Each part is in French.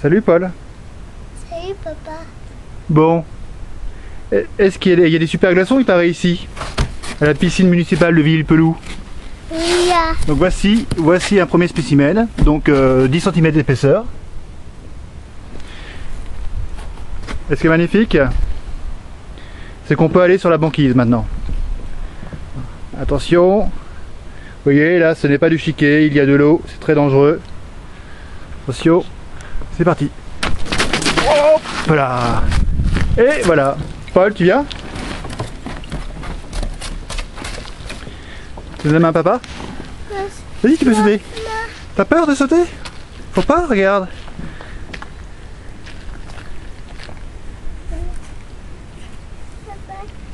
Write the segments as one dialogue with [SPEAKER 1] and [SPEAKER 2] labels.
[SPEAKER 1] Salut Paul.
[SPEAKER 2] Salut papa.
[SPEAKER 1] Bon. Est-ce qu'il y, a des- il y a des super glaçons, il paraît, ici? À la piscine municipale de Ville-Pelou.
[SPEAKER 2] Oui, là.
[SPEAKER 1] Donc voici, voici un premier spécimen, donc euh, 10 cm d'épaisseur. Et ce qui est magnifique, c'est qu'on peut aller sur la banquise maintenant. Attention, vous voyez là, ce n'est pas du chiquet, il y a de l'eau, c'est très dangereux. Attention, c'est parti. Hop là Et voilà. Paul, tu viens? Tu donnes la main à papa Vas-y, tu peux sauter. T'as peur de sauter? Faut pas, regarde.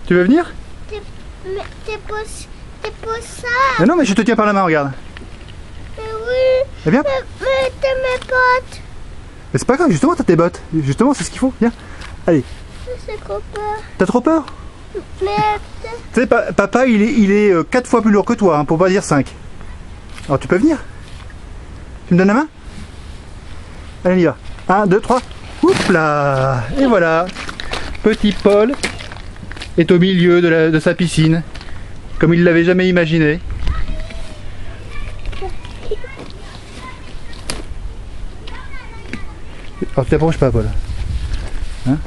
[SPEAKER 1] Tu veux venir?
[SPEAKER 2] T'es- ça.
[SPEAKER 1] Mais non, mais je te tiens par la main, regarde.
[SPEAKER 2] Mais oui.
[SPEAKER 1] Eh bien,
[SPEAKER 2] Mais, mais t'es mes potes.
[SPEAKER 1] Mais c'est pas grave, justement, t'as tes bottes. Justement, c'est ce qu'il faut. Viens. Allez, t'as trop peur?
[SPEAKER 2] Mais
[SPEAKER 1] Tu sais, pa- papa, il est, il est 4 fois plus lourd que toi, hein, pour pas dire 5. Alors, tu peux venir? Tu me donnes la main? Allez, on y va. 1, 2, 3. Oups là Et voilà. Petit Paul est au milieu de, la- de sa piscine, comme il l'avait jamais imaginé. Alors, tu t'approches pas, Paul. Hein?